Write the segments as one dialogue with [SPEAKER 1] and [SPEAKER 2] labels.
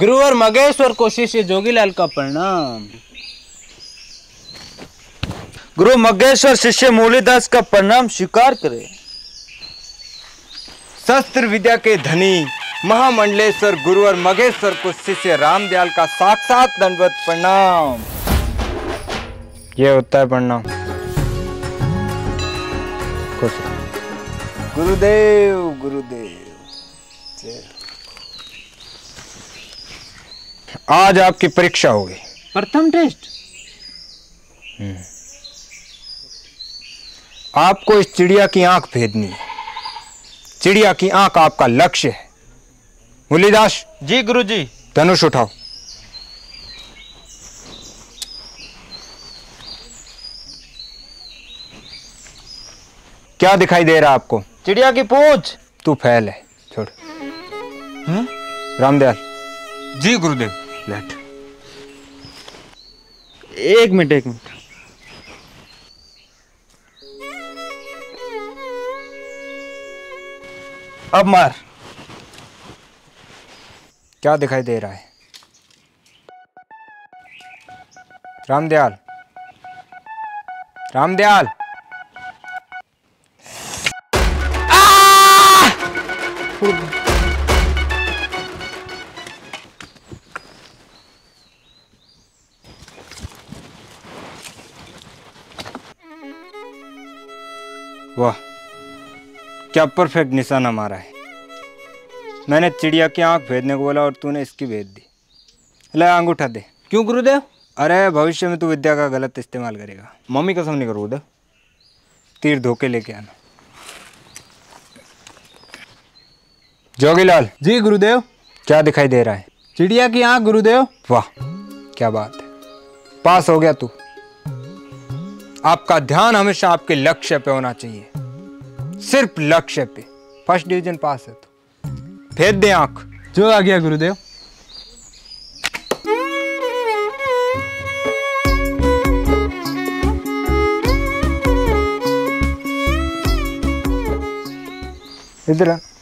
[SPEAKER 1] गुरुवर मगेश्वर को शिष्य जोगीलाल का प्रणाम।
[SPEAKER 2] गुरु मगेश्वर शिष्य मूलीदास का प्रणाम स्वीकार करे। शस्त्र विद्या के धनी महामंडलेश्वर गुरुवर मगेश्वर को शिष्य रामदयाल का साक्षात दंडवत प्रणाम। ये होता है प्रणाम। खुश गुरुदेव गुरुदेव जय। आज आपकी परीक्षा होगी।
[SPEAKER 1] प्रथम टेस्ट?
[SPEAKER 2] आपको इस चिड़िया की आँख भेदनी है। चिड़िया की आँख आपका लक्ष्य है। मुरलीदास।
[SPEAKER 3] जी गुरुजी।
[SPEAKER 2] धनुष उठाओ। क्या दिखाई दे रहा है आपको?
[SPEAKER 3] चिड़िया की पूछ।
[SPEAKER 2] तू फैल है। छोड़। रामदयाल।
[SPEAKER 3] जी गुरुदेव।
[SPEAKER 2] लेट
[SPEAKER 3] एक मिनट एक मिनट।
[SPEAKER 2] अब मार। क्या दिखाई दे रहा है? रामदयाल। रामदयाल। वाह क्या परफेक्ट निशाना मारा है। मैंने चिड़िया की आँख भेदने को बोला और तूने इसकी भेद दी। ले अंगूठा दे।
[SPEAKER 1] क्यों गुरुदेव?
[SPEAKER 2] अरे भविष्य में तू विद्या का गलत इस्तेमाल करेगा। मम्मी कसम नहीं करूँ तीर धोके लेके आना। जोगीलाल।
[SPEAKER 1] जी गुरुदेव।
[SPEAKER 2] क्या दिखाई दे रहा है?
[SPEAKER 1] चिड़िया की आँख गुरुदेव।
[SPEAKER 2] वाह क्या बात है। पास हो गया तू। आपका ध्यान हमेशा आपके लक्ष्य पे होना चाहिए। सिर्फ़ लक्ष्य पे। फ़र्स्ट डिवीज़न पास है तो। भेद दे आँख।
[SPEAKER 1] जो आ गया गुरुदेव।
[SPEAKER 2] इधर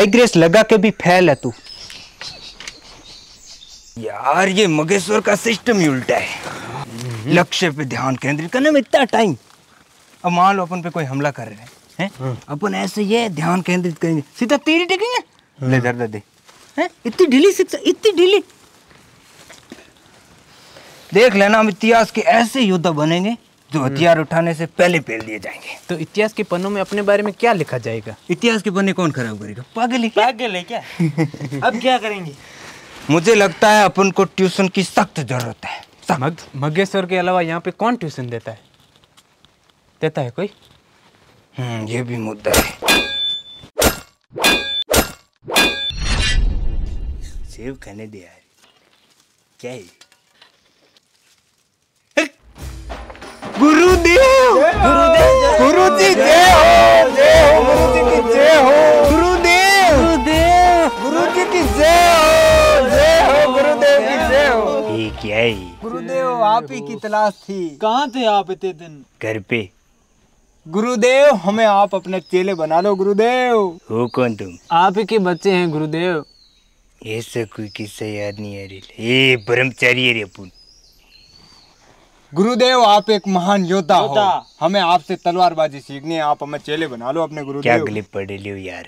[SPEAKER 2] आ। बाइक रेस लगा के भी फैल है तू। यार ये मगेश्वर का सिस्टम ही उल्टा है। लक्ष्य पे ध्यान केंद्रित करने में इतना टाइम अब मान लो अपन पे कोई हमला कर रहे हैं हैं? अपन ऐसे ये ध्यान केंद्रित करेंगे। सीधा तीर टेकेंगे? ले धर दे दे। हैं? इतनी ढीली शिक्षा इतनी ढीली। देख लेना हम इतिहास के ऐसे योद्धा बनेंगे जो हथियार उठाने से पहले पेल दिए जाएँगे।
[SPEAKER 1] तो इतिहास के पन्नों में अपने बारे में क्या लिखा जाएगा?
[SPEAKER 2] इतिहास के पन्ने कौन खराब करेगा? पागल है क्या?
[SPEAKER 3] पागल है क्या? अब क्या करेंगे?
[SPEAKER 2] मुझे लगता है अपन को ट्यूशन की सख्त ज़रूरत है।
[SPEAKER 1] मग मगेश्वर के अलावा यहाँ पे कौन ट्यूशन देता है? देता है कोई?
[SPEAKER 2] हम्म ये भी मुद्दा है। सेव खाने दे यार क्या है? गुरुदेव। गुरुदेव। गुरुजी जय हो। जय हो गुरुजी की जय हो। गुरुदेव। गुरुदेव। गुरुजी की जय हो। जय हो गुरुदेव की जय हो। ये क्या है
[SPEAKER 1] गुरुदेव आप ही की तलाश थी।
[SPEAKER 3] कहाँ थे आप इतने दिन?
[SPEAKER 2] घर पे।
[SPEAKER 1] गुरुदेव हमें आप अपने चेले बना लो गुरुदेव।
[SPEAKER 2] हो कौन तुम?
[SPEAKER 1] आप ही के बच्चे हैं गुरुदेव।
[SPEAKER 2] ऐसा कोई किस्सा याद नहीं आ रही। ब्रह्मचारी है रे अपन
[SPEAKER 1] गुरुदेव आप एक महान योद्धा हो। हमें आपसे तलवारबाजी सीखनी है आप हमें चेले बना लो अपने गुरुदेव।
[SPEAKER 2] क्या
[SPEAKER 1] गुरुदेव
[SPEAKER 2] गले पड़े लियो यार?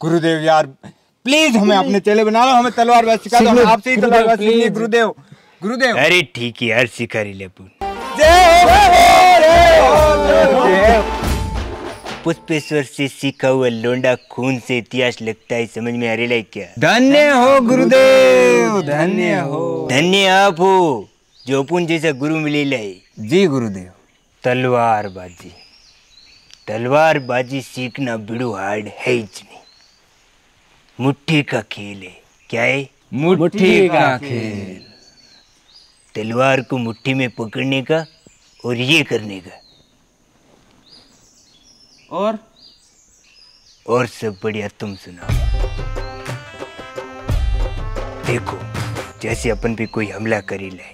[SPEAKER 1] गुरुदेव यार प्लीज़ हमें अपने चेले बना लो हमें तलवारबाजी सिखा दो हमें आपसे ही तलवारबाजी सीखनी है गुरुदेव गुरुदेव।
[SPEAKER 2] अरे ठीक है यार सिखा रही ले पुष्पेश्वर से सीखा हुआ लोंडा खून से इतिहास लगता है समझ में आ रही है क्या?
[SPEAKER 1] धन्य हो गुरुदेव धन्य हो।
[SPEAKER 2] धन्य आप हो। जो अपन जैसा गुरु मिले लाए
[SPEAKER 1] जी गुरुदेव।
[SPEAKER 2] तलवार बाजी। तलवार बाजी सीखना बिड़ू हार्ड है ही नहीं मुट्ठी का खेल है। क्या है?
[SPEAKER 1] मुट्ठी का खेल।
[SPEAKER 2] तलवार को मुट्ठी में पकड़ने का और ये करने का।
[SPEAKER 3] और?
[SPEAKER 2] और सब बढ़िया तुम सुनाओ। देखो जैसे अपन पे कोई हमला करी ले।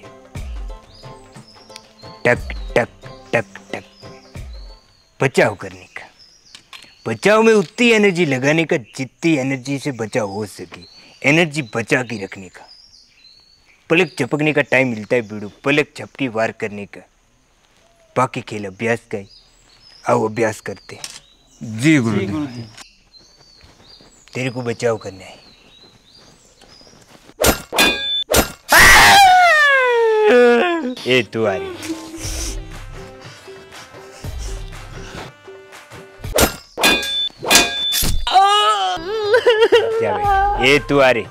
[SPEAKER 2] टक टक टक टक बचाव करने का। बचाव में उतनी एनर्जी लगाने का जितनी एनर्जी से बचाव हो सके। एनर्जी बचा के रखने का। पलक झपकने का टाइम मिलता है बीड़ू पलक झपकी वार करने का। बाकी खेल अभ्यास का ही। आओ अभ्यास करते हैं।
[SPEAKER 1] जी गुरुदेव
[SPEAKER 2] तेरे को बचाव करना है। ए तू आ रही क्या भाई तू रही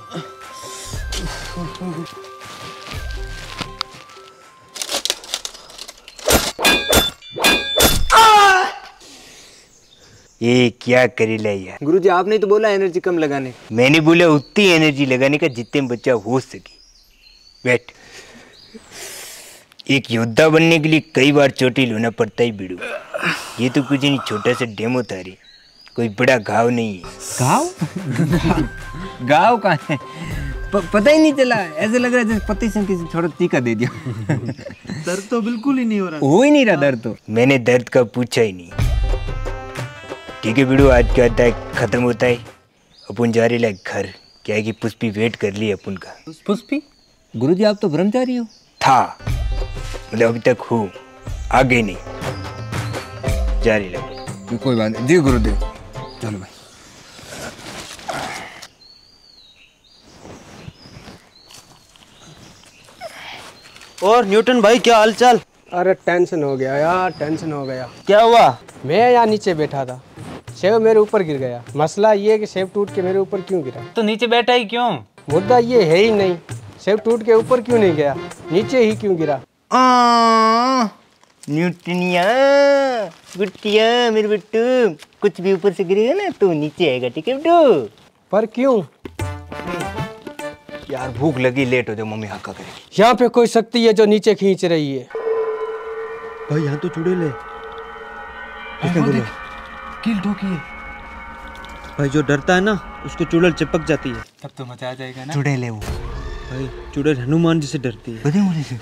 [SPEAKER 2] ये क्या करेला यार
[SPEAKER 4] गुरु जी आपने तो बोला एनर्जी कम लगाने।
[SPEAKER 2] मैंने बोला उतनी एनर्जी लगाने का जितने बच्चा हो सके। बैठ। एक योद्धा बनने के लिए कई बार चोटिल होना पड़ता ही बिड़ू। ये तो कुछ नहीं छोटा सा डेमो था रे। कोई बड़ा घाव नहीं है।
[SPEAKER 1] गाँव? गाँव कहाँ है? प, पता ही नहीं चला। ऐसे लग रहा है जैसे पति से किसी छोटा टीका दे दिया।
[SPEAKER 3] दर्द तो बिल्कुल ही नहीं हो रहा।
[SPEAKER 1] हो ही नहीं रहा दर्द तो।
[SPEAKER 2] मैंने दर्द का पूछा ही नहीं। ठीक है बिड़ू आज क्या होता है खत्म होता है। अपन जा रहे लाइक घर। क्या है कि पुष्पी वेट कर ली अपन का।
[SPEAKER 1] पुष्पी? गुरुजी आप तो ब्रह्मचारी हो।
[SPEAKER 2] था। मतलब अभी तक हूँ। आगे नहीं। जारी लगे
[SPEAKER 1] कोई बात नहीं। जी गुरुदेव। चलो भाई।
[SPEAKER 3] और न्यूटन भाई क्या हालचाल?
[SPEAKER 4] अरे टेंशन हो गया यार टेंशन हो गया।
[SPEAKER 3] क्या हुआ?
[SPEAKER 4] मैं यहाँ नीचे बैठा था। सेब मेरे ऊपर गिर गया। मसला ये कि सेब टूट के मेरे ऊपर क्यों गिरा?
[SPEAKER 3] तो नीचे बैठा ही क्यों?
[SPEAKER 4] मुद्दा ये है ही नहीं। सेब टूट के ऊपर क्यों नहीं गया? नीचे ही क्यों गिरा?
[SPEAKER 2] न्यूटनिया गुट्टिया मेरे बिट्टू कुछ भी ऊपर से गिरेगा ना तो नीचे आएगा ठीक है बिट्टू?
[SPEAKER 4] पर क्यों?
[SPEAKER 2] यार भूख लगी लेट हो जाओ मम्मी हक्का करेगी।
[SPEAKER 4] यहाँ पे कोई शक्ति है जो नीचे खींच रही है?
[SPEAKER 3] भाई यहाँ तो चुड़ैल है
[SPEAKER 1] किल ठोकी
[SPEAKER 3] भाई जो डरता है ना उसको चुड़ैल चिपक जाती है।
[SPEAKER 1] तब तो मज़ा आ जाएगा ना।
[SPEAKER 2] चुड़ैल है वो।
[SPEAKER 3] भाई चुड़ैल हनुमान जी से डरती है।
[SPEAKER 2] बदे मुझे से।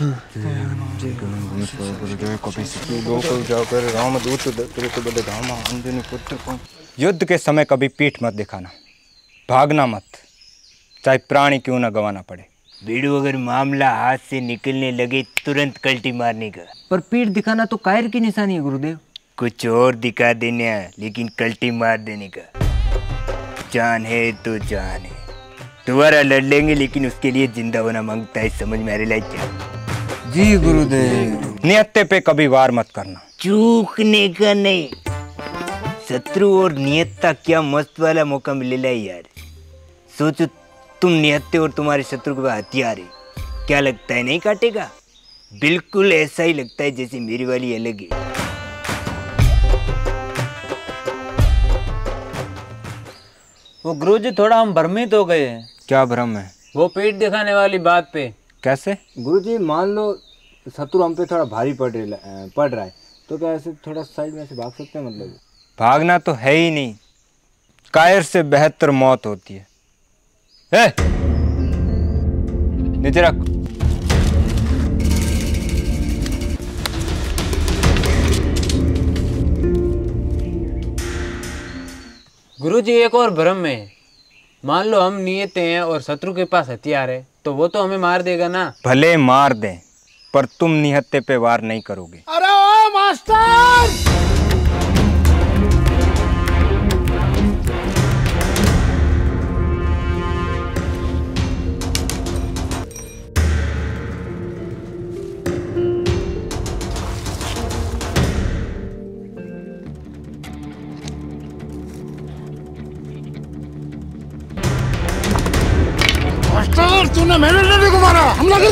[SPEAKER 2] राम दूत तेरे को बड़े धामा अंजनी पुत्र कौन युद्ध के समय कभी पीठ मत दिखाना भागना मत चाहे प्राणी क्यों ना गवाना पड़े। बीड़ू अगर मामला हाथ से निकलने लगे तुरंत कल्टी मारने का।
[SPEAKER 1] पर पीठ दिखाना तो कायर की निशानी है गुरुदेव।
[SPEAKER 2] कुछ और दिखा देने लेकिन कल्टी मार देने का। जान है तो जान है। दोबारा लड़ लेंगे लेकिन उसके लिए ज़िंदा होना माँगता है समझ में आ रही क्या?
[SPEAKER 1] जी गुरुदेव।
[SPEAKER 2] नियत्ते पे कभी वार मत करना। चूकने का नहीं। शत्रु और नियत्ता क्या मस्त वाला मौका मिलेला है यार। सोचो तुम नियत्ते और तुम्हारे शत्रु के पास हथियार है। क्या लगता है नहीं काटेगा? बिल्कुल ऐसा ही लगता है जैसे मेरी वाली अलग है।
[SPEAKER 3] वो गुरु जी थोड़ा हम भ्रमित हो गए हैं।
[SPEAKER 2] क्या भ्रम है?
[SPEAKER 3] वो पेट दिखाने वाली बात पे।
[SPEAKER 2] कैसे?
[SPEAKER 1] गुरुजी मान लो शत्रु हम पे थोड़ा भारी पड़ रहा पड़ रहा है तो क्या ऐसे थोड़ा साइड में से भाग सकते हैं मतलब?
[SPEAKER 2] भागना तो है ही नहीं। कायर से बेहतर मौत होती है। ए! नीचे रख।
[SPEAKER 3] गुरु जी एक और भ्रम में है। मान लो हम नियत हैं और शत्रु के पास हथियार है तो वो तो हमें मार देगा ना।
[SPEAKER 2] भले मार दें पर तुम निहत्ते पे वार नहीं करोगे।
[SPEAKER 5] अरे ओ मास्टर! तूने मेरे लेने को मारा हमला कर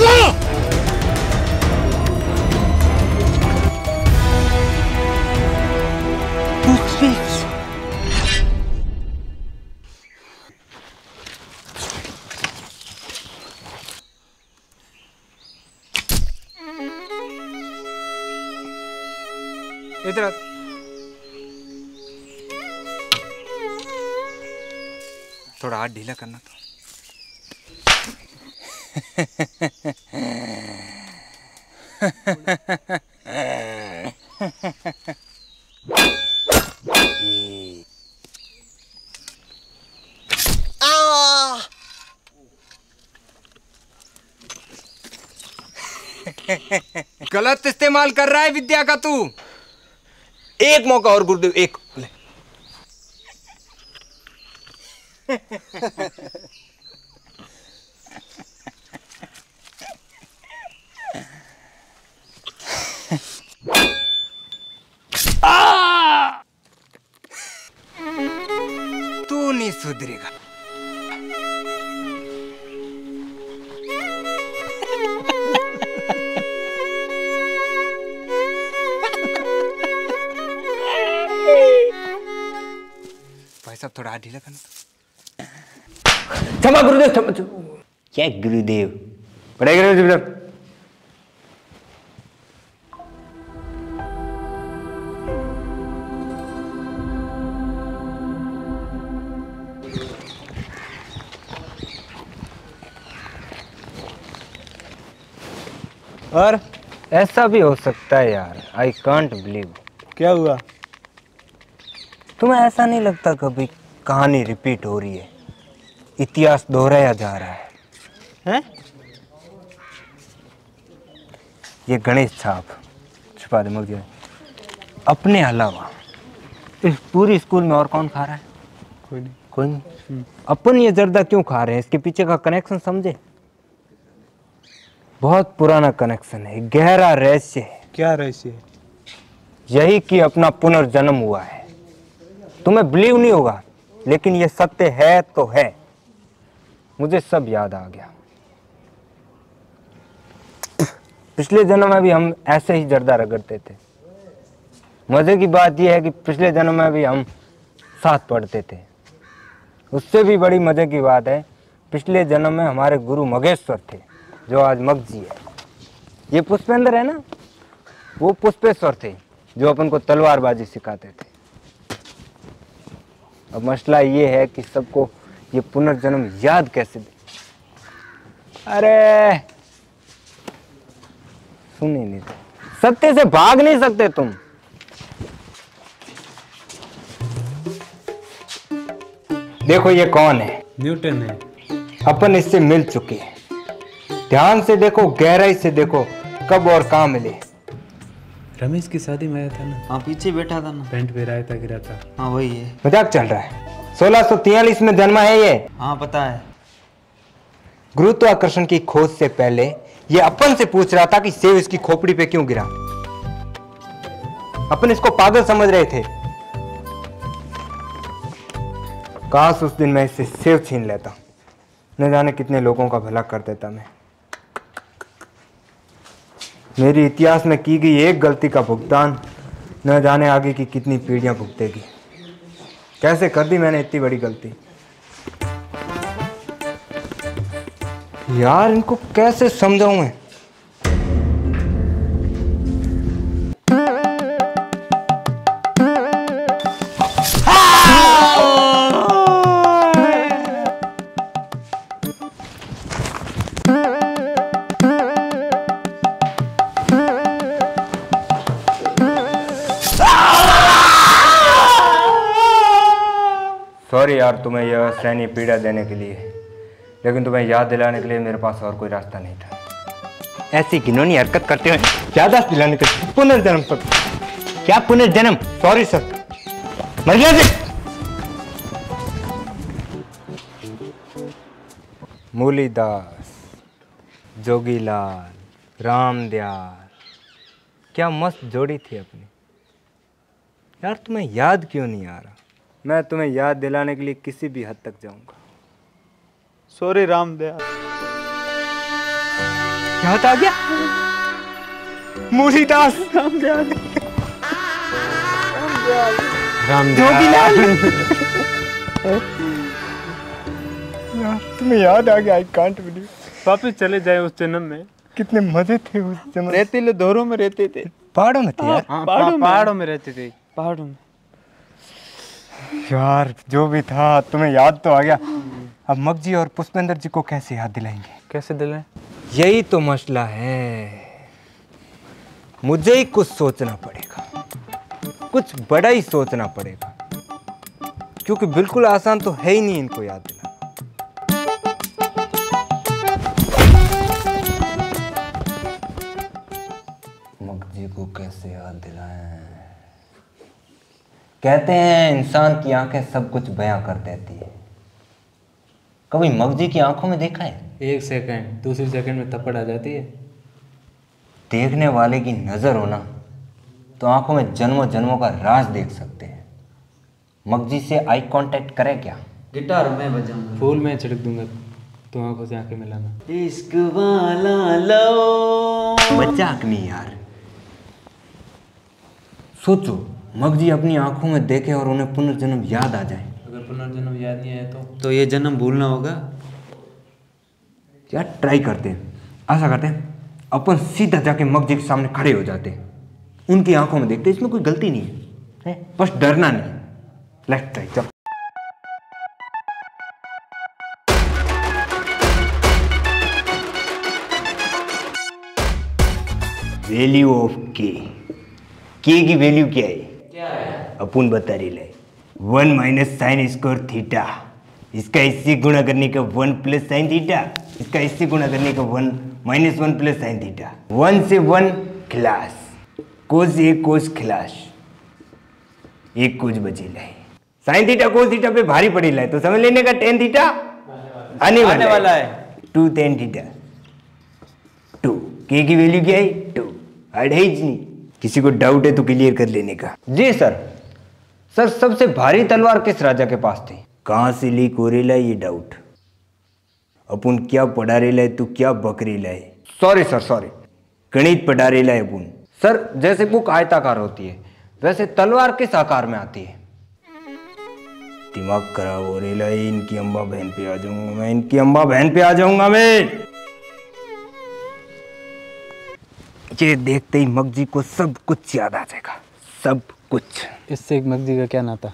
[SPEAKER 2] इधर थोड़ा हाथ ढीला करना था। गलत इस्तेमाल कर रहा है विद्या का तू। एक मौका और गुरुदेव एक। ले भाई साहब थोड़ा ढीला करना क्षमा गुरुदेव क्षमा। क्या गुरुदेव। पढ़ाई करो और ऐसा भी हो सकता है यार। आई कांट बिलीव
[SPEAKER 4] क्या हुआ?
[SPEAKER 2] तुम्हें ऐसा नहीं लगता कभी कहानी रिपीट हो रही है? इतिहास दोहराया जा रहा है।
[SPEAKER 4] हैं?
[SPEAKER 2] ये गणेश छाप छुपा दे मुझे। अपने अलावा इस पूरी स्कूल में और कौन खा रहा है?
[SPEAKER 4] कोई नहीं।
[SPEAKER 2] कोई नहीं। अपन ये जर्दा क्यों खा रहे हैं? इसके पीछे का कनेक्शन समझे? बहुत पुराना कनेक्शन है गहरा रहस्य है।
[SPEAKER 4] क्या रहस्य है?
[SPEAKER 2] यही कि अपना पुनर्जन्म हुआ है। तुम्हें बिलीव नहीं होगा लेकिन ये सत्य है तो है। मुझे सब याद आ गया। पिछले जन्म में भी हम ऐसे ही जर्दा रगड़ते थे मज़े की बात यह है कि पिछले जन्म में भी हम साथ पढ़ते थे। उससे भी बड़ी मज़े की बात है पिछले जन्म में हमारे गुरु मगेश्वर थे। जो आज मगजी है। ये पुष्पेंद्र है ना? वो पुष्पेश्वर थे जो अपन को तलवारबाजी सिखाते थे। अब मसला ये है कि सबको ये पुनर्जन्म याद कैसे दे? अरे! सुन ही नहीं। सत्य से भाग नहीं सकते तुम। देखो ये कौन है।
[SPEAKER 3] न्यूटन है।
[SPEAKER 2] अपन इससे मिल चुके हैं। ध्यान से देखो गहराई से देखो कब और कहाँ मिले।
[SPEAKER 3] रमेश की शादी में आया था ना?
[SPEAKER 6] हाँ पीछे बैठा था ना।
[SPEAKER 3] पेंट पे रायता गिरा था।
[SPEAKER 6] हाँ वही है।
[SPEAKER 2] मज़ाक चल रहा है। 1643 में जन्मा है ये।
[SPEAKER 6] हाँ पता है।
[SPEAKER 2] गुरुत्वाकर्षण की खोज से पहले ये अपन से पूछ रहा था कि सेव इसकी खोपड़ी पे क्यों गिरा। अपन इसको पागल समझ रहे थे। काश उस दिन मैं इससे सेव छीन लेता। न जाने कितने लोगों का भला कर देता मैं। मेरी इतिहास में की गई एक गलती का भुगतान न जाने आगे की कितनी पीढ़ियाँ भुगतेगी। कैसे कर दी मैंने इतनी बड़ी गलती? यार, इनको कैसे समझाऊं मैं? सॉरी यार तुम्हें यह सैनी पीड़ा देने के लिए। लेकिन तुम्हें याद दिलाने के लिए मेरे पास और कोई रास्ता नहीं था। ऐसी घिनौनी हरकत करते हुए ज़्यादा दिलाने के पुनर्जन्म तक क्या पुनर्जन्म? सॉरी सर मर गया मूलीदास जोगीलाल रामदयाल क्या मस्त जोड़ी थी अपनी। यार तुम्हें याद क्यों नहीं आ रहा? मैं तुम्हें याद दिलाने के लिए किसी भी हद तक जाऊँगा।
[SPEAKER 6] सॉरी रामदयाल
[SPEAKER 2] याद आ गया? मूलीदास जोगीलाल। यार तुम्हें याद आ गया आई कांट बिलीव
[SPEAKER 4] वापस चले जाए उस जन्म में।
[SPEAKER 2] कितने मज़े थे उस जन्म
[SPEAKER 6] रेतीले दौरों में रहते थे।
[SPEAKER 2] पहाड़ों में थे
[SPEAKER 6] हाँ,
[SPEAKER 4] पहाड़ों में।
[SPEAKER 6] पहाड़ों में रहते थे।
[SPEAKER 4] पहाड़ों में।
[SPEAKER 2] यार जो भी था तुम्हें याद तो आ गया। अब मगजी और पुष्पेंद्र जी को कैसे याद दिलाएँगे?
[SPEAKER 6] कैसे दिलाएँ
[SPEAKER 2] यही तो मसला है। मुझे ही कुछ सोचना पड़ेगा। कुछ बड़ा ही सोचना पड़ेगा। क्योंकि बिल्कुल आसान तो है ही नहीं इनको याद दिलाना। मगजी को कैसे याद दिलाएँ? कहते हैं इंसान की आँखें सब कुछ बयां कर देती है। कभी मगजी की आँखों में देखा है?
[SPEAKER 3] एक सेकंड दूसरी सेकंड में थप्पड़ आ जाती है।
[SPEAKER 2] देखने वाले की नज़र होना तो आँखों में जन्मों जन्मों का राज देख सकते हैं। मगजी से आई कांटेक्ट करे क्या?
[SPEAKER 3] गिटार में बजाऊँगा
[SPEAKER 4] फूल में छिड़क दूँगा तो आँखों से आँखें मिलाना।
[SPEAKER 3] इश्क वाला लो।
[SPEAKER 2] मज़ाक नहीं यार। सोचो मगजी अपनी आँखों में देखे और उन्हें पुनर्जन्म याद आ जाए।
[SPEAKER 3] अगर पुनर्जन्म याद नहीं आया तो?
[SPEAKER 7] तो ये जन्म भूलना होगा।
[SPEAKER 2] यार ट्राई करते हैं? ऐसा करते हैं अपन सीधा जाके मगजी के सामने खड़े हो जाते हैं। उनकी आँखों में देखते इसमें कोई गलती नहीं है, है? बस डरना नहीं। लेट्स ट्राई चल। वैल्यू ऑफ़ के के की वैल्यू क्या है? अपन बता रहे ले। One minus sine square theta. इसका इससे गुणा करने का वन प्लस साइन थीटा। इसका इससे गुणा करने का one minus one plus sine theta. One से वन क्लास कोस एक कोस क्लास एक कुछ बचे लाए साइन थीटा कोस थीटा पे भारी पड़ी लाए तो समझ लेने का टेन थीटा? आने वाला, वाला है। Two tan theta. टू। के की वैल्यू क्या है? टू। है नहीं। किसी को डाउट है तो क्लियर कर लेने का। जी सर सर सबसे भारी तलवार किस राजा के पास थी? कहाँ से ली कोरेला ये डाउट अपन क्या पढ़ा रेला है तो क्या बकरी लाए सॉरी सर सॉरी गणित पढ़ा रेला है अपन। सर जैसे बुक आयताकार होती है वैसे तलवार किस आकार में आती है? दिमाग खराब हो रेला है इनकी अम्बा बहन पे आ जाऊँगा मैं इनकी अम्बा बहन पे आ जाऊँगा मैं। ये देखते ही मगजी को सब कुछ याद आ जाएगा सब कुछ।
[SPEAKER 4] इससे एक मगजी का क्या नाता?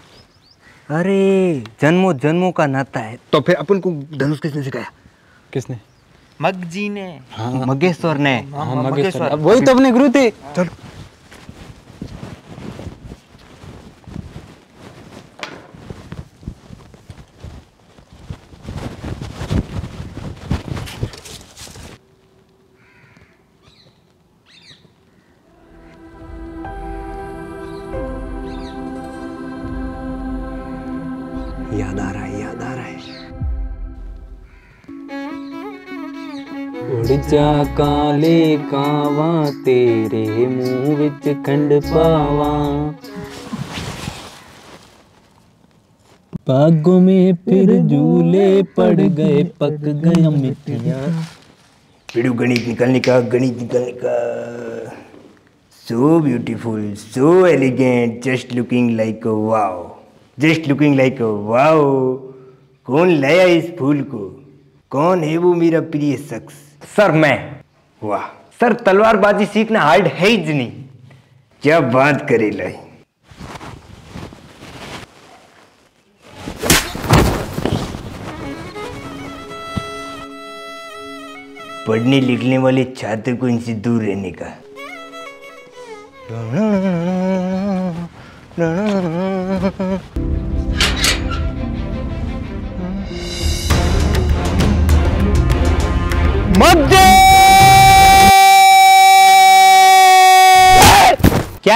[SPEAKER 2] अरे जन्मों जन्मों का नाता है। तो फिर अपन को धनुष किसने सिखाया?
[SPEAKER 4] किसने?
[SPEAKER 6] मगजी ने।
[SPEAKER 2] हाँ, मगेश्वर ने।
[SPEAKER 4] हाँ मगेश्वर। वही तो अपने गुरु थे।
[SPEAKER 2] चलो। याद आ रहा है याद आ रहा है।
[SPEAKER 3] उड़ जा काले कावा तेरे मुँह विच खंड पावा। बागों में फिर झूले पड़ गए पक गया मिट्टियाँ।
[SPEAKER 2] पिड़ू गणित निकलने का गणित निकलने का so beautiful so elegant just looking like wow just looking like wow कौन लाया इस फूल को? कौन है वो मेरा प्रिय शख्स? सर मैं। वाह। सर तलवारबाजी सीखना हार्ड है ही नहीं। क्या बात करे लाई। पढ़ने लिखने वाले छात्र को इनसे दूर रहने का। क्या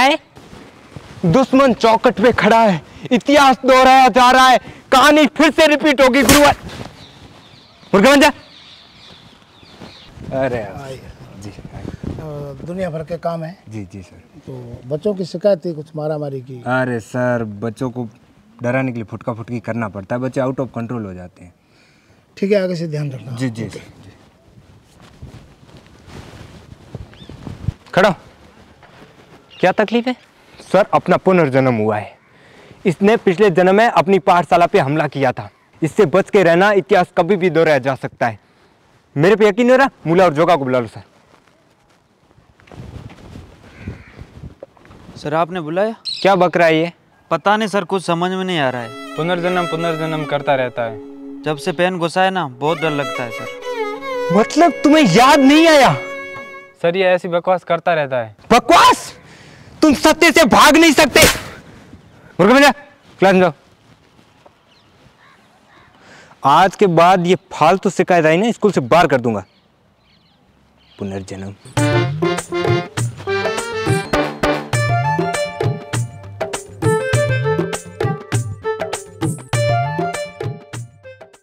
[SPEAKER 2] है? दुश्मन चौकट पे खड़ा है। इतिहास दोहराया जा रहा है। कहानी फिर से रिपीट होगी गुरुवार। मुर्गा जा। अरे जी
[SPEAKER 5] दुनिया भर के काम है।
[SPEAKER 2] जी जी सर।
[SPEAKER 5] तो बच्चों की शिकायत थी कुछ मारा मारी की?
[SPEAKER 2] अरे सर बच्चों को डराने के लिए फुटका फुटकी करना पड़ता है बच्चे आउट ऑफ़ कंट्रोल हो जाते हैं।
[SPEAKER 5] ठीक है आगे से ध्यान रखना।
[SPEAKER 2] जी जी सर खड़ा। क्या तकलीफ़ है? सर अपना पुनर्जन्म हुआ है। इसने पिछले जन्म में अपनी पाठशाला पे हमला किया था। इससे बच के रहना इतिहास कभी भी दोहराया जा सकता है। मेरे पे यकीन हो रहा मूला और जोगा को बुला लो सर।
[SPEAKER 7] सर आपने बुलाया?
[SPEAKER 2] क्या बक रहा है ये?
[SPEAKER 7] पता नहीं सर कुछ समझ में नहीं आ रहा है।
[SPEAKER 4] पुनर्जन्म पुनर्जन्म करता रहता है।
[SPEAKER 7] जब से पेन घुसा है ना बहुत डर लगता है सर।
[SPEAKER 2] मतलब तुम्हें याद नहीं आया?
[SPEAKER 3] सर ये ऐसी बकवास करता रहता है।
[SPEAKER 2] बकवास? तुम सत्य से भाग नहीं सकते। क्लास जाओ। आज के बाद ये फालतू शिकायत आई ना स्कूल से बाहर कर दूँगा। पुनर्जन्म।